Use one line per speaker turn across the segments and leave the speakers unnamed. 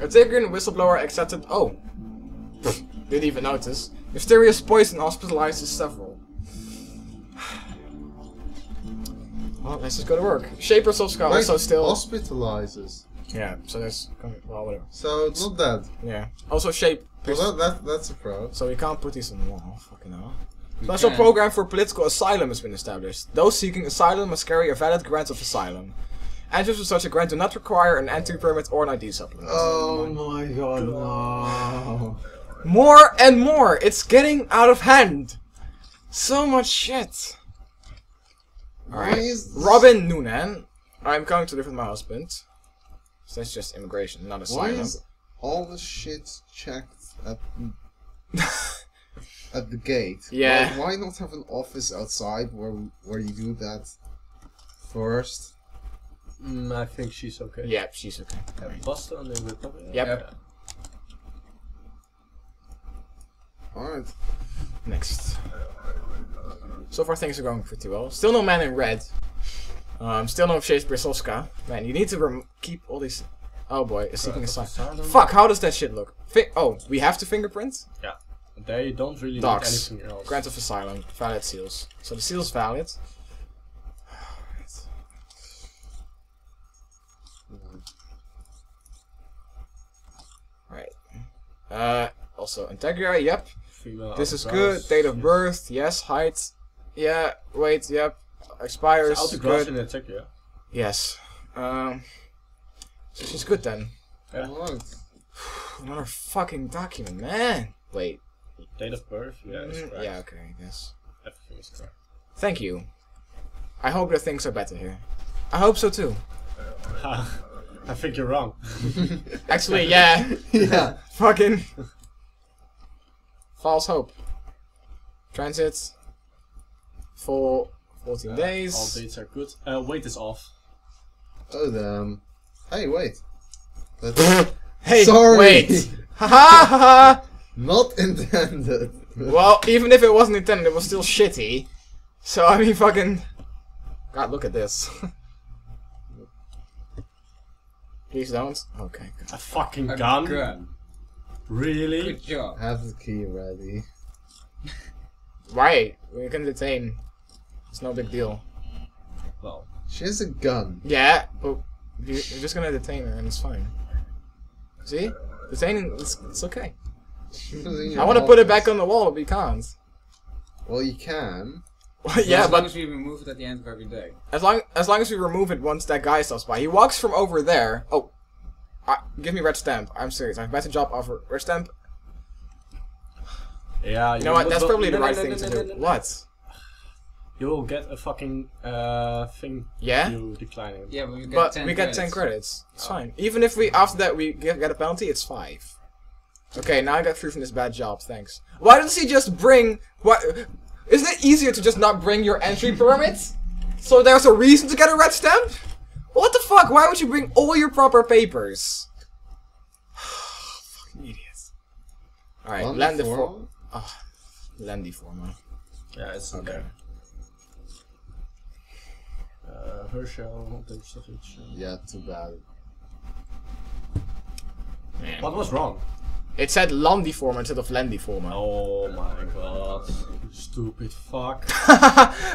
Antigoran whistleblower accepted. Oh. Didn't even notice. Mysterious poison hospitalizes several. Well, let's just go to work. Shaper Sovska
Wait,
also still.
hospitalizes.
Yeah, so there's. Well, whatever.
So it's not dead.
Yeah. Also, shape.
Well, that, that that's a pro.
So we can't put these on the wall. Fucking hell.
We
Special
can.
program for political asylum has been established. Those seeking asylum must carry a valid grant of asylum. Entries for such a grant do not require an entry permit or an ID supplement.
Oh my god, no.
More and more! It's getting out of hand! So much shit! Alright. Robin Noonan. I'm going to live with my husband. So that's just immigration, not
Why
asylum.
is all the shit checked at at the gate?
Yeah.
Why, why not have an office outside where where you do that first?
Mm, I think she's okay.
Yeah, she's okay.
Uh, Bostan and the Republic.
Yep.
Yep.
Alright.
Next. So far things are going pretty well. Still no man in red. Um, still no Chase Brisovska. Man, you need to rem- keep all these... Oh boy, it's seeking a sign. Fuck, how does that shit look? Fi- oh, we have to fingerprint? Yeah.
They don't really
Docs.
need anything else.
Grant of asylum. Valid seals. So the seal's valid. Right. Uh, also Antegria, yep.
Female
This is good. Date of birth, yes. Height, yeah. Weight, yep. Expires,
Autographs
good.
in.
Yes. Um, so she's good then.
Yeah.
Another fucking document, man. Wait.
Date of birth, yeah,
Mm, yeah, okay, I guess.
Everything is correct.
Thank you. I hope that things are better here. I hope so too.
I think you're wrong.
Actually, yeah.
yeah.
Fucking. False hope. Transit. For 14
Uh,
days.
All dates are good. Uh, weight is off.
Oh damn. Hey, wait.
Hey,
Sorry.
wait. Ha ha ha
not intended.
Well, even if it wasn't intended, it was still shitty. So, I mean, fucking. God, look at this. Please don't. Okay. good.
A fucking
A
gun?
gun.
Really?
Good job.
Have the key ready.
Right. We can detain. It's no big deal.
Well,
She has a gun.
Yeah, but you- you're just gonna detain her and it's fine. See? Detaining, it's, it's okay.
She was in
I want to put it back on the wall, but we can't.
Well, you can.
Yeah,
as long
but
as we remove it at the end of every day.
as long as long as we remove it once that guy stops by, he walks from over there. Oh, uh, give me red stamp. I'm serious. I've better job offer red stamp.
yeah.
You know what? That's probably the
no, no,
right thing to do.
no, no.
What?
You will get a fucking uh thing.
Yeah?
You declining.
Yeah, but we get
But
10
we get ten
credits.
credits. It's fine. Even if we after that we get, get a penalty, it's five. Okay, now I got free from this bad job. Thanks. Why doesn't he just bring? What? Isn't it easier to just not bring your entry permits? So there's a reason to get a red stamp? What the fuck? Why would you bring all your proper papers? Fucking idiots. Alright,
One
land the
before?
for. Oh, Landy forma.
Yeah, it's
Okay.
okay. Uh, Herschel, Dovsevich.
Yeah, too bad.
Man.
What was wrong?
It said Landy forma instead of Landy forma.
Oh my god. Stupid fuck.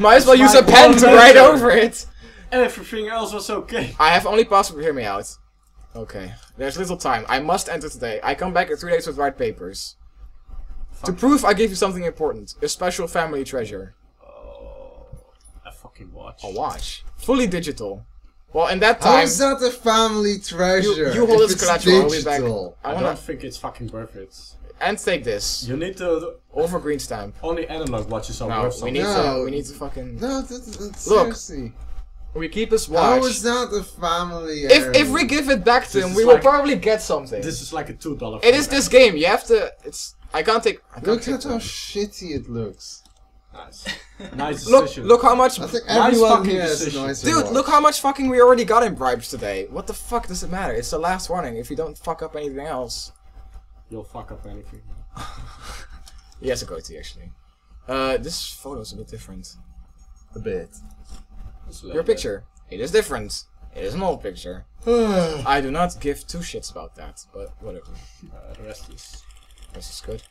Might as well use a pen
one
to write over it.
And everything else was okay.
I have only password. Hear me out. Okay. There's little time. I must enter today. I come back in three days with white papers. To prove I gave you something important. A special family treasure.
Oh, a fucking watch.
A watch. Fully digital. Well, in that
How
time...
is that a family treasure?
you hold
if
its
it's
collateral, I'll be back.
digital?
I
I
wanna...
don't think it's fucking worth it.
And take this.
You need to.
Over green stamp.
Only analog watches are
No,
worth
we need
No.
to... We need to fucking...
No, that, that,
Look.
seriously.
We keep this
How
watch.
is that a family
If, if we give it back to
This
him,
is
we will probably get something.
This is like a two dollar.
It is this game. You have to... It's... I can't take... I can't
Look
take
at how shitty it looks.
Nice. nice
Look, look how much...
I think
Nice
everyone
fucking
here has a
decision.
Dude,
watch.
look how much fucking we already got in bribes today. What the fuck does it matter? It's the last warning. If you don't fuck up anything else.
You'll fuck up anything.
He has a goatee, actually. Uh, this photo's a bit different.
a bit.
Your picture. It is different. It is an old picture. I do not give two shits about that, but whatever.
Uh, the rest is.
This is good.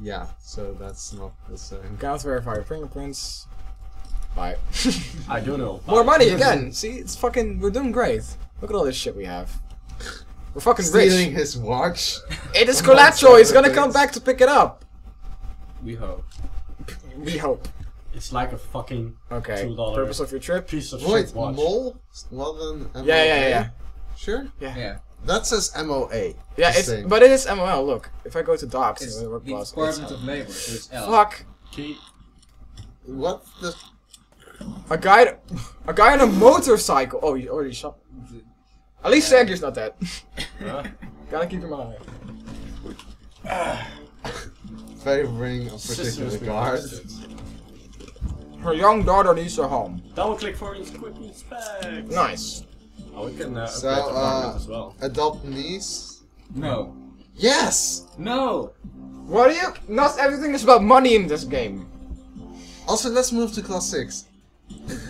Yeah, so that's not the same.
Account verify fingerprints. Bye.
I don't know.
More money again. See, it's fucking. We're doing great. Look at all this shit we have. We're fucking
Stealing
rich.
his watch.
It is collateral. He's gonna come back to pick it up.
We hope.
We hope.
It's like a fucking
Okay.
Two dollar.
Purpose of your trip?
piece of
Wait,
shit watch.
mole? Well then, MOA?
Yeah, yeah, yeah,
Sure.
yeah.
Yeah.
That says MOA.
Yeah, it's
same.
but it is MOL. Look, if I go to docs,
It's the
work
Department
it's-
of Labor, so it's L.
fuck.
Key.
What the?
A guy, a guy on a motorcycle. Oh, you already shot. At least Sanger's not dead.
Huh?
Gotta keep him alive.
Favoring a particular
Systems
guard.
requested.
Her young daughter needs her home.
Double click for ins- quick inspect.
Nice.
Oh, we can uh,
So,
upgrade the
uh,
as well.
Adopt niece.
No.
Yes.
No!
What are you? Not everything is about money in this game.
Also, let's move to class six.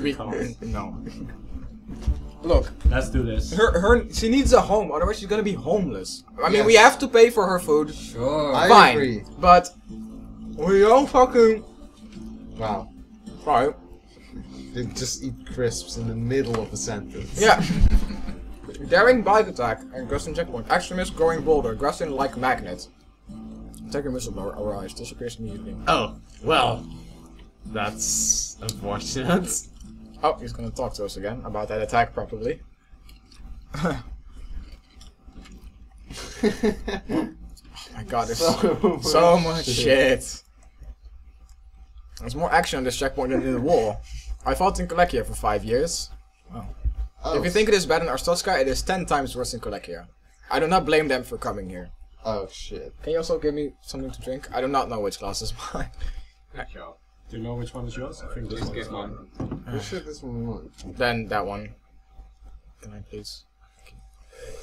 We
Come on.
no. Look,
Let's do this.
her her she needs a home. Otherwise, she's gonna be homeless. I mean, we have to pay for her food.
Sure.
I
Fine,
agree.
but we don't fucking
Wow.
right.
They just eat crisps in the middle of a sentence.
Yeah. Daring bike attack and Grestin checkpoint. Extremist growing bolder. Grestin like magnet. Attacker whistleblower arrives. Disappears immediately.
Oh, well. That's unfortunate.
Oh, he's gonna talk to us again about that attack probably. oh My god, there's so,
so,
much shit. There's more action on this checkpoint than in the war. I fought in Kolechia for five years.
Oh,
If you think it is bad in Arstotzka, it is ten times worse in Kolechia. I do not blame them for coming here.
Oh shit.
Can you also give me something to drink? I do not know which glass is mine.
Good job. Do you know which one is yours? I think this
Just
one is
one.
What should this one want?
then that one. Can I please?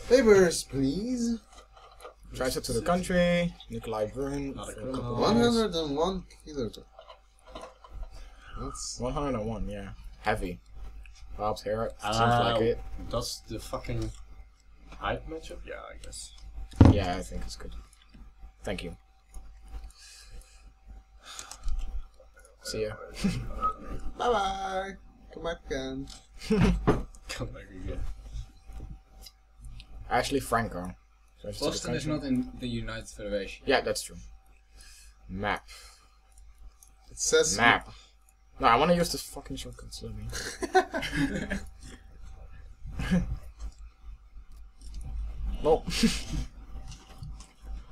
Papers, please.
Transit to the country. Nikolai Brun.
Not a
for
criminal.
couple
One
days.
hundred and one kilogram. That's
101, yeah. Heavy. Bob's hair. Seems
Uh,
like it.
Does the fucking height match up? Yeah, I guess.
Yeah, I think it's good. Thank you. See ya.
bye bye. Come back again.
Come back again.
Ashley Franco. Transit
Bostan is not in the United Federation.
Yeah, that's true. Map.
It says
Map. No, I want to use this fucking shortcut, so me. Well.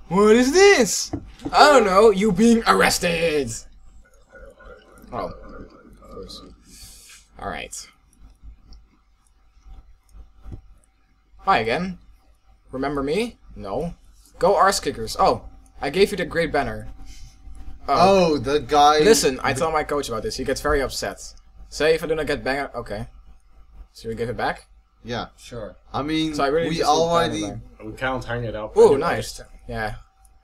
what is this? I don't know. You being arrested. Oh. Alright. Hi again. Remember me? No. Go arse kickers. Oh, I gave you the great banner.
Oh, the guy.
Listen, I tell my coach about this. He gets very upset. Say if I do not get bang. Okay. So we give it back.
Yeah.
Sure.
I mean,
So I really
we
just look
already
down
We can't hang it up.
Oh,
anyway.
nice. Yeah.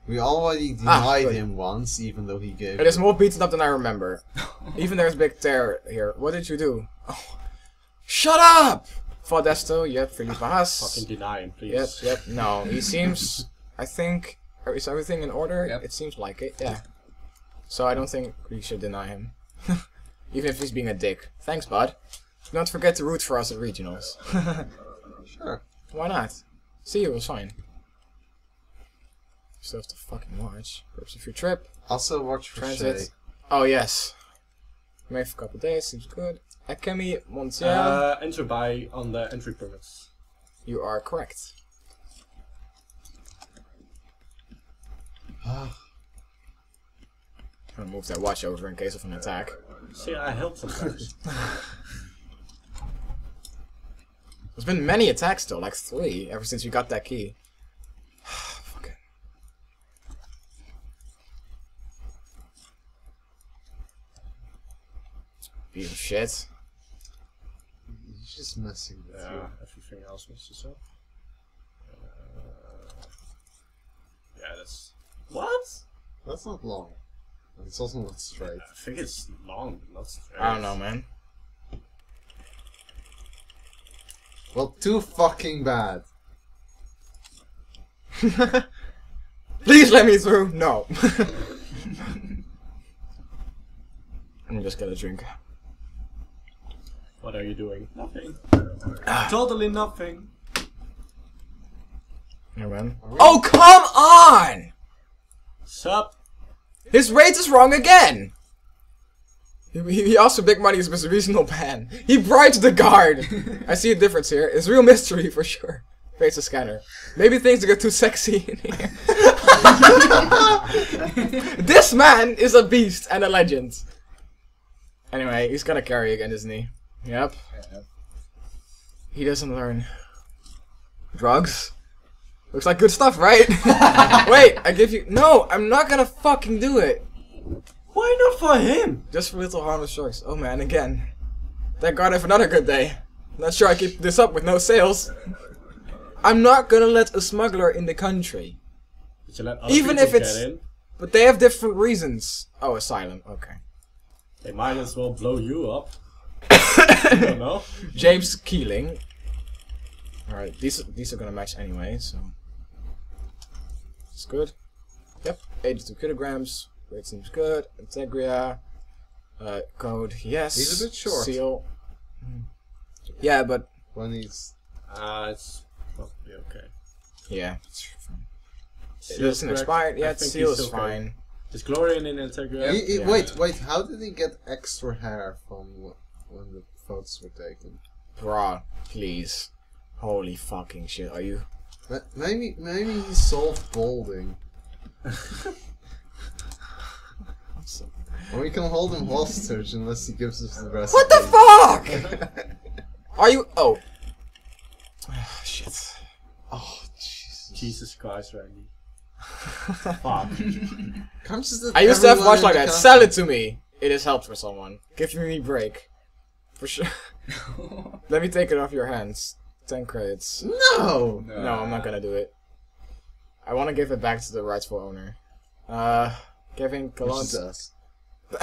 we already
Ah,
denied
good.
him once, even though he gave.
It is more beaten up than I remember. Even there's big tear here. What did you do? Oh. Shut up! Fodesto, yep, Felipe Haas.
Fucking deny him, please.
Yep, yep. No, he seems. I think. Is everything in order?
Yep.
It seems like it. Yeah. So I don't think we should deny him, even if he's being a dick. Thanks, bud. Don't forget to root for us at regionals.
Sure.
Why not? See, you, it was fine. Still have to fucking watch. Perhaps of your trip.
Also, watch for Shay.
Transit. Oh yes. Maybe for a couple days. Seems good. Academy Montiel.
Uh, enter by on the entry permits.
you are correct. I'm gonna move that watch over in case of an attack.
See, I help sometimes.
There's been many attacks though, like three, ever since we got that key. Fuck it. Piece of shit.
he's just messing with
yeah,
you.
everything else misses up. Uh, yeah, that's. What?
That's not long. And It's also not straight.
I think it's long, but not straight.
I don't know, man.
Well, too fucking bad.
Please let me through. No. Let me just get a drink.
What are you doing? Nothing. Ah. totally nothing.
Hey, man. Oh, come on!
Sup?
His rate is wrong again! He, he he big money as a regional ban. He bribed the guard! I see a difference here. It's real mystery for sure. Face the scanner. Maybe things get too sexy in here. this man is a beast and a legend. Anyway, he's gonna carry again, isn't he? Yep. He doesn't learn. Drugs? Looks like good stuff, right? Wait, I give you. No, I'm not gonna fucking do it.
Why not for him?
Just for little harmless sharks. Oh man, again. Thank God I have another good day. Not sure I keep this up with no sales. I'm not gonna let a smuggler in the country.
Did you let other
Even if it's-
get in?
But they have different reasons. Oh, asylum. Okay.
They might as well blow you up. I don't know.
James Keeling. Alright, these these are gonna match anyway, so. It's good. Yep, 82 kilograms. Weight seems good. Antegria. Uh, code, yes.
He's a bit short.
Seal. Yeah, but.
When he's
Uh, it's probably okay.
Yeah. It's fine. It
Seal's
isn't
correct.
expired
I
yet. Seal is
okay.
fine.
Is Glorian in Antegria?
He- he-
Yeah.
Wait, wait. How did he get extra hair from when the photos were taken?
Bruh, please. Holy fucking shit, are you?
Ma- Maybe, maybe he solved balding. Or we can hold him hostage unless he gives us the rest.
What the fuck? Are you? Oh. Ah, shit.
oh, Jesus.
Jesus Christ, Randy. Fuck.
Conscious that
I used to have
everyone
watch like that.
com-
Sell it to me. It has helped for someone. Give me a break. For sure. Let me take it off your hands. Ten credits.
No!
No, I'm not gonna do it. I want to give it back to the rightful owner. Uh, Kevin
us.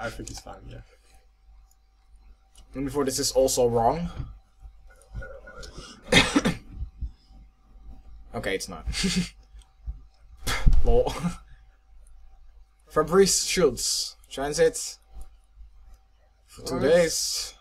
I think he's fine, yeah.
And before this is also wrong. okay, it's not. Lol. Fabrice Schultz. Transit. For two days.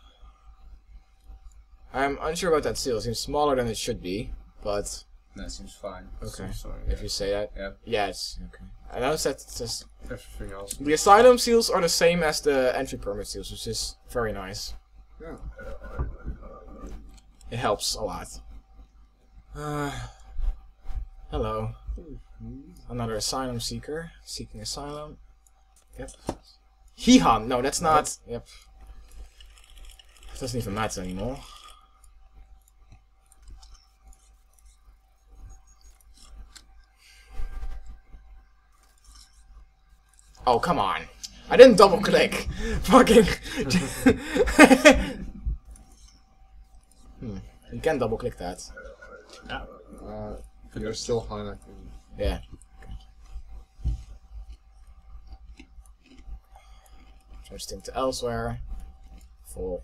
I'm unsure about that seal. It seems smaller than it should be, but
That seems fine.
okay.
sorry,
If you say that.
Yep.
Yes, okay. I noticed that says
Everything else.
the asylum seals are the same as the entry permit seals, which is very nice.
Yeah.
It helps a lot. Uh, hello. Another asylum seeker. Seeking asylum. Yep. Hehan! No, that's not. Yep. It doesn't even matter anymore. Oh, come on. I didn't double click. Fucking. hmm. You can double click that.
Uh, you're still highlighting.
Yeah. Transferring to elsewhere. For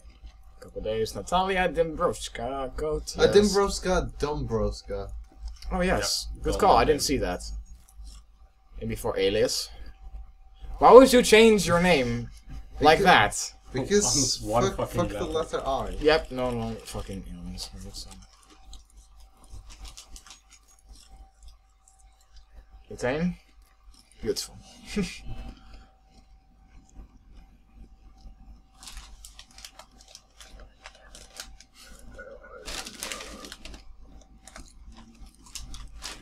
a couple days. Natalia Dimbrovska. Go to.
Uh, Dimbrovska, Dombrovska.
Oh, yes.
Yeah,
Good call. I didn't see that. Maybe for alias. Why would you change your name like that?
Because oh,
One
fuck, fuck the
letter.
letter I.
Yep, no, no, fucking aliens. So. Retain? Beautiful.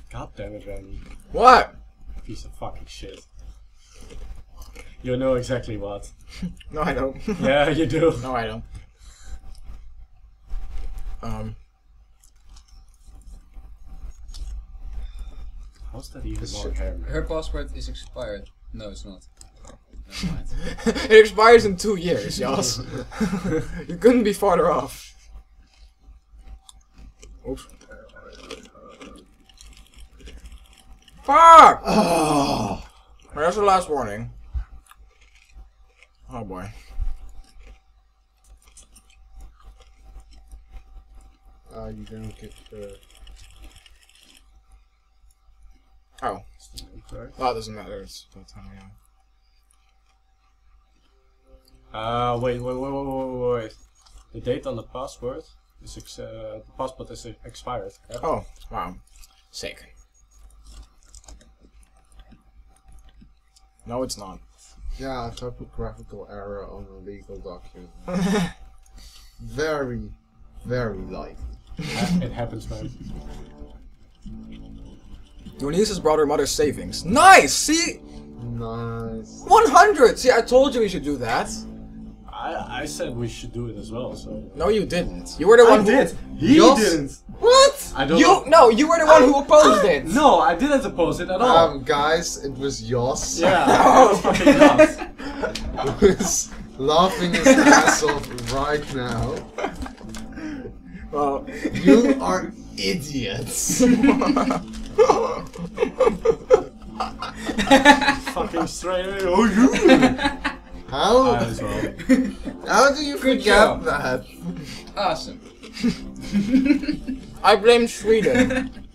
God damn it, Randy.
What?
Piece of fucking shit. You know exactly what.
No, I don't.
Yeah, you do.
no, I don't. Um,
How's that even
This
more hair?
Her passport is expired. No, it's not. Never mind.
it expires in two years, y'all. you couldn't be farther off. Oops. Fuck!
Oh!
There's the last warning. Oh boy.
Uh, you don't get the.
Oh,
Correct.
well, it doesn't matter. It's about time, yeah.
Uh, wait, wait, wait, wait, wait, wait, wait. The date on the password is ex- uh, the passport is expired.
Oh, wow. Sick. No, it's not.
Yeah, a typographical error on a legal document. very, very likely.
It happens, man.
Your niece has brought her mother's savings. Nice! See?
Nice.
100! See, I told you we should do that.
I, I said we should do it as well, so.
No, you didn't. You were the one who... Did.
He
Yoss-
didn't!
What?
I don't
you,
know.
No, you were the one who opposed it.
No, I didn't oppose it at all.
Um, guys, it was Yoss
yeah, I was fucking nuts.
who is laughing his ass off right now.
Well,
You are idiots.
fucking straight away. Oh, you!
How?
I as well.
How do you forget
job.
that?
Awesome.
I blame Sweden.